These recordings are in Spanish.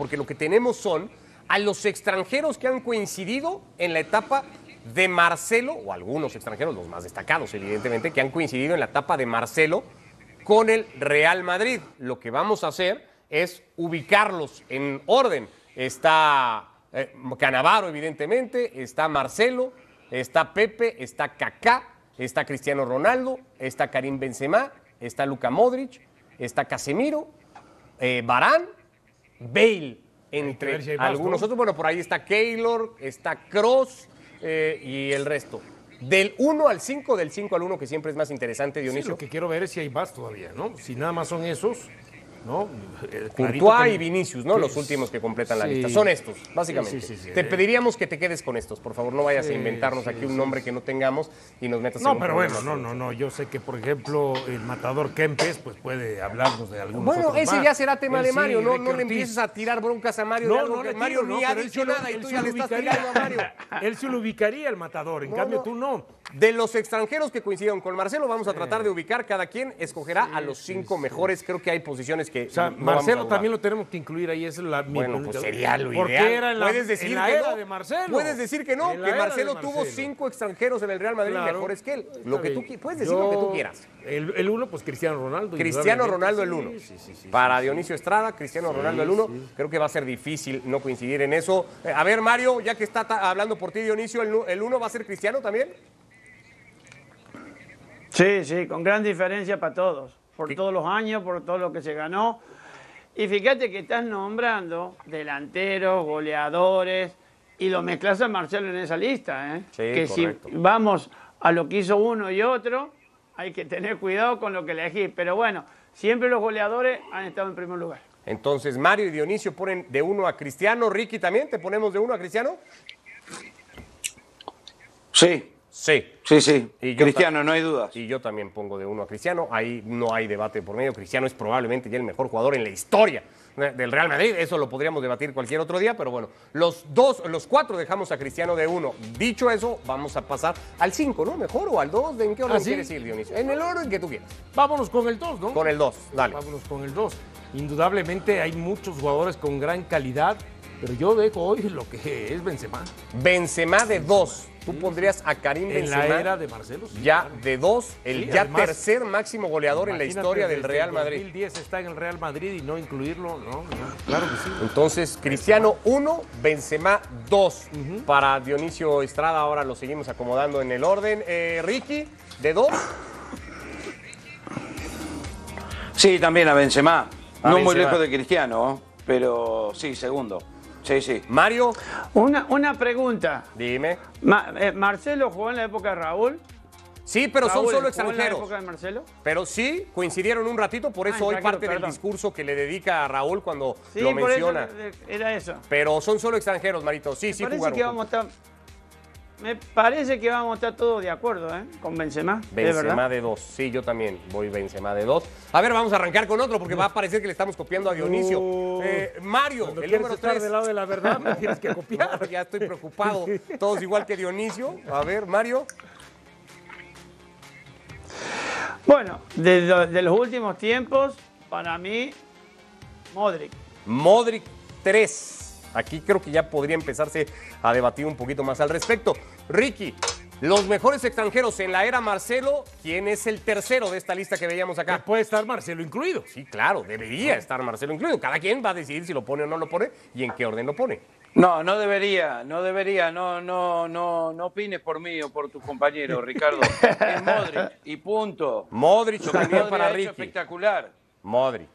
porque lo que tenemos son a los extranjeros que han coincidido en la etapa de Marcelo, o algunos extranjeros, los más destacados evidentemente, que han coincidido en la etapa de Marcelo con el Real Madrid. Lo que vamos a hacer es ubicarlos en orden. Está eh, Canavaro, evidentemente, está Marcelo, está Pepe, está Kaká, está Cristiano Ronaldo, está Karim Benzema, está Luka Modric, está Casemiro, eh, Barán, Bale, entre si algunos ¿no? otros. Bueno, por ahí está Keylor, está Cross y el resto. Del 1 al 5, del 5 al 1, que siempre es más interesante, Sí, Dionisio. lo que quiero ver es si hay más todavía, ¿no? Si nada más son esos, ¿no? Eh, Courtois y Vinicius, ¿no? Los últimos que completan la lista. Son estos, básicamente. Sí, sí, sí. Te pediríamos que te quedes con estos, por favor. No vayas a inventarnos aquí un nombre que no tengamos y nos metas en No, pero bueno, no, no, no. Yo sé que, por ejemplo, el matador Kempes, pues puede hablarnos de algunos Bueno, ese más. ya será tema Él de Mario, no, no le empieces a tirar broncas a Mario de No, algo no que Mario ni no, ha dicho nada y tú ya le estás tirando a Mario. Él se lo ubicaría al matador, en No, cambio no. tú no. De los extranjeros que coincidieron con Marcelo, vamos a tratar de ubicar. Cada quien escogerá a los cinco mejores. Creo que hay posiciones que. O sea, no Marcelo también lo tenemos que incluir ahí, es la Bueno, pues sería lo Porque ideal. era en la, Puedes decir en la que era no. de Marcelo. Puedes decir que no, que Marcelo tuvo cinco extranjeros en el Real Madrid Claro. mejores que él. Lo que tú puedes decir lo que tú quieras. El, el uno, pues Cristiano Ronaldo. Cristiano. Ronaldo el uno. sí, sí, sí, Para Dionisio Estrada, Cristiano Ronaldo el uno. Creo que va a ser difícil no coincidir en eso. Eh, a ver, Mario, ya que está hablando por ti, Dionisio, ¿el, nu- el uno va a ser Cristiano también? Sí, sí, con gran diferencia para todos, por todos los años, por todo lo que se ganó. Y fíjate que estás nombrando delanteros, goleadores, y lo mezclas a Marcelo en esa lista. ¿eh? Sí, que correcto. si vamos a lo que hizo uno y otro, hay que tener cuidado con lo que elegís. Pero bueno, siempre los goleadores han estado en primer lugar. Entonces, Mario y Dionisio ponen de uno a Cristiano. Ricky también, ¿te ponemos de uno a Cristiano? Sí, Sí. sí, sí. Y Cristiano, no hay dudas. Y yo también pongo de uno a Cristiano. Ahí no hay debate por medio. Cristiano es probablemente ya el mejor jugador en la historia del Real Madrid. Eso lo podríamos debatir cualquier otro día, pero bueno, los dos, los cuatro dejamos a Cristiano de uno. Dicho eso, vamos a pasar al cinco, ¿no? Mejor o al dos. ¿En qué orden ¿Ah, sí? quieres ir, Dionisio? En el orden que tú quieras. Vámonos con el 2, ¿no? Con el dos, dale. Vámonos con el 2. Indudablemente hay muchos jugadores con gran calidad, pero yo dejo hoy lo que es Benzema. Benzema de dos. Tú pondrías a Karim En Benzema. la era de Marcelo. sí, Ya claro. de dos, el Sí, ya además, tercer máximo goleador en la historia del desde Real el Madrid. 2010 está en el Real Madrid y no incluirlo, no, no, claro que sí. Entonces, Cristiano 1, Benzema 2. Para Dionisio Estrada, ahora lo seguimos acomodando en el orden. Eh, Ricky, de 2. Sí, también a Benzema. A no muy lejos de Cristiano, pero sí, segundo. Sí, sí. Mario, Una, una pregunta. dime. Ma- eh, ¿Marcelo jugó en la época de Raúl? Sí, pero son Raúl, solo ¿jugó en la extranjeros. época de Marcelo? Pero sí, coincidieron un ratito, por eso Ah, hoy extranjero, parte del discurso que le dedica a Raúl cuando Sí, lo por menciona. eso eh, era eso. Pero son solo extranjeros, Marito. Sí, sí, Me parece jugaron. que vamos a estar. Me parece que vamos a estar todos de acuerdo, ¿eh? Con Benzema. de Benzema verdad. de dos. Sí, yo también voy Benzema de dos. A ver, vamos a arrancar con otro porque va a parecer que le estamos copiando a Dionisio. No. Eh, Mario, el número estar 3. del lado de la verdad, me tienes que copiar. ya estoy preocupado. Todos igual que Dionisio. A ver, Mario. Bueno, de, lo- de los últimos tiempos, para mí, Modric. Modric 3. Aquí creo que ya podría empezarse a debatir un poquito más al respecto. Ricky, los mejores extranjeros en la era Marcelo, ¿quién es el tercero de esta lista que veíamos Que acá? puede estar Marcelo incluido. Sí, claro, debería estar Marcelo incluido. Cada quien va a decidir si lo pone o no lo pone y en qué orden lo pone. No, no debería, no debería, no, no, no, no opines por mí o por tu compañero, Ricardo. Es Modric y punto. Modric también Modric para ha hecho Ricky. espectacular. Modric.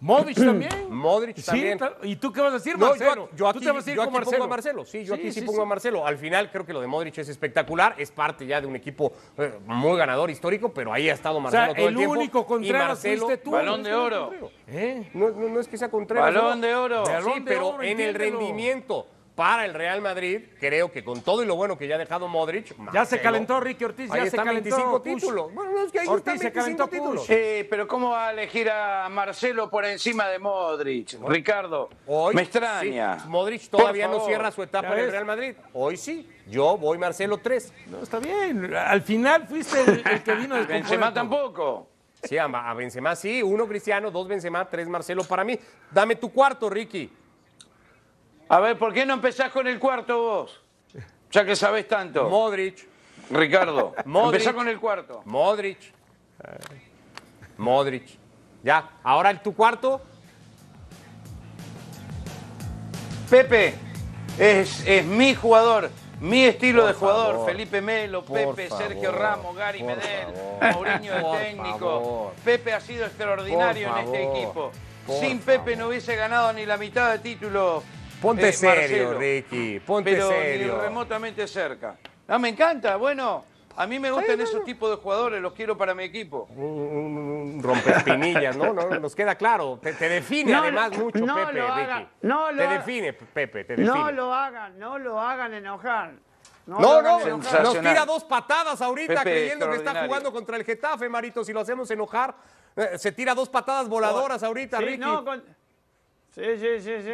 Modric también. Modric también. ta- ¿Y tú qué vas a decir, No, Marcelo? yo, yo ¿Tú aquí, te vas a ir yo con aquí pongo a Marcelo. Sí, yo Sí, aquí sí, sí, pongo sí. a Marcelo. Al final creo que lo de Modric es espectacular. Es parte ya de un equipo eh, muy ganador histórico, pero ahí ha estado O Marcelo sea, todo el, el tiempo. único Y Contreras Marcelo, fuiste tú. Balón de oro. ¿Eh? No, no- no es que sea Contreras. Balón de oro. Balón Sí, de pero oro, en el rendimiento para el Real Madrid, creo que con todo y lo bueno que ya ha dejado Modric. Ya se calentó Ricky Ortiz, Ahí ya se están calentó. 25 Push. títulos. Bueno, no, es que ahí Ortiz se 25 calentó, títulos. Eh, pero ¿cómo va a elegir a Marcelo por encima de Modric? Ricardo, Hoy, me extraña. sí, Modric todavía no cierra su etapa ¿Ya en el? Real Madrid. Hoy sí. Yo voy Marcelo 3. No, está bien. Al final fuiste el, el que vino descomponer Benzema tampoco. Sí, a, a Benzema sí, uno Cristiano, dos Benzema, tres Marcelo para mí. Dame tu cuarto, Ricky. A ver, ¿por qué no empezás con el cuarto vos? Ya que sabés tanto. Modric, Ricardo, Modric. empezá con el cuarto. Modric. Modric. Ya, ahora el tu cuarto. Pepe es, es mi jugador, mi estilo Por de jugador. favor. Felipe Melo, Pepe, favor. Sergio Ramos, Gary Medel. Mourinho Por técnico. favor. Pepe ha sido extraordinario en este equipo. Sin Pepe no hubiese ganado ni la mitad de títulos. Ponte eh, serio, Marcelo. Ricky. Ponte pero serio. ni remotamente cerca. No, me encanta. Bueno, a mí me gustan esos tipos de jugadores, los quiero para mi equipo. Un, un- un rompespinillas, ¿no? ¿no? Nos queda claro. Te, te define No, además mucho, no Pepe, lo Ricky. no lo te define, Pepe, te define. No lo hagan, no lo hagan enojar. No, No, lo no, hagan enojar. nos tira dos patadas ahorita Pepe, creyendo que está jugando contra el Getafe, Marito. Si lo hacemos enojar, eh, se tira dos patadas voladoras ahorita, Sí, Ricky. no, con- sí, sí, sí, sí.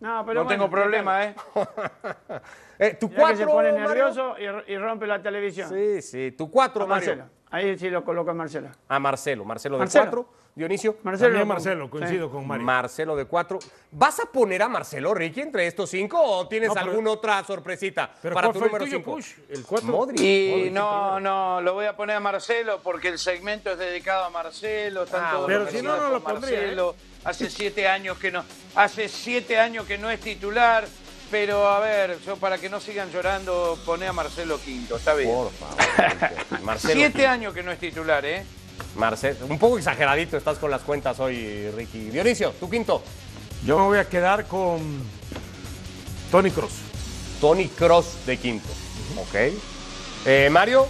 No, pero No tengo bueno, problema, ¿eh? Eh, tu Ya cuatro, que se pone nervioso y, y rompe la televisión. Sí, sí. Tu cuatro, A Mario. Marcelo. Ahí sí lo coloca Marcelo. A Marcelo. Marcelo de Marcelo. cuatro. Dionisio. Marcelo. También. Marcelo, Sí. coincido con Mario. Marcelo de cuatro. ¿Vas a poner a Marcelo, Ricky, entre estos cinco o tienes No, pero- alguna otra sorpresita Pero para ¿cuál tu fue el número tuyo, cinco? Push? ¿El cuatro? Modric. Y Modric, no, no, lo voy a poner a Marcelo porque el segmento es dedicado a Marcelo. Ah, pero si no, no lo pondría, ¿eh? Marcelo. Hace siete años que no, hace siete años que no es titular. Pero a ver, yo para que no sigan llorando, poné a Marcelo Quinto, está bien. Por favor. Marcelo. Siete años que no es titular, ¿eh? Marcelo. Un poco exageradito estás con las cuentas hoy, Ricky. Dionisio, tu quinto. Yo me voy a quedar con Tony Cross. Tony Cross de quinto. Ok. Eh, Mario.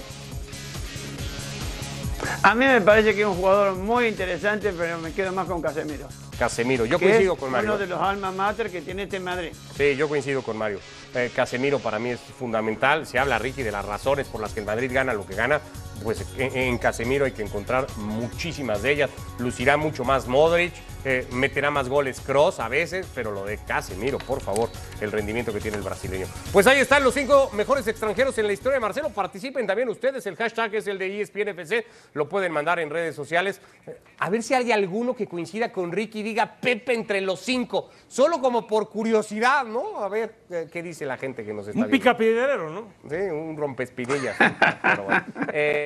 A mí me parece que es un jugador muy interesante, pero me quedo más con Casemiro. Casemiro. Yo coincido es con Mario. uno de los alma mater que tiene este Madrid. Sí, yo coincido con Mario. Eh, Casemiro para mí es fundamental. Se habla, Ricky, de las razones por las que el Madrid gana lo que gana. Pues en, en Casemiro hay que encontrar muchísimas de ellas. Lucirá mucho más Modric, eh, meterá más goles Cross a veces, pero lo de Casemiro, por favor, el rendimiento que tiene el brasileño. Pues ahí están los cinco mejores extranjeros en la historia de Marcelo. Participen también ustedes. El hashtag es el de ESPNFC. Lo pueden mandar en redes sociales. A ver si hay alguno que coincida con Ricky y diga Pepe entre los cinco. Solo como por curiosidad, ¿no? A ver eh, qué dice la gente que nos está Un viendo. picapiedrero, ¿no? Sí, un rompespinillas. Pero bueno. Eh,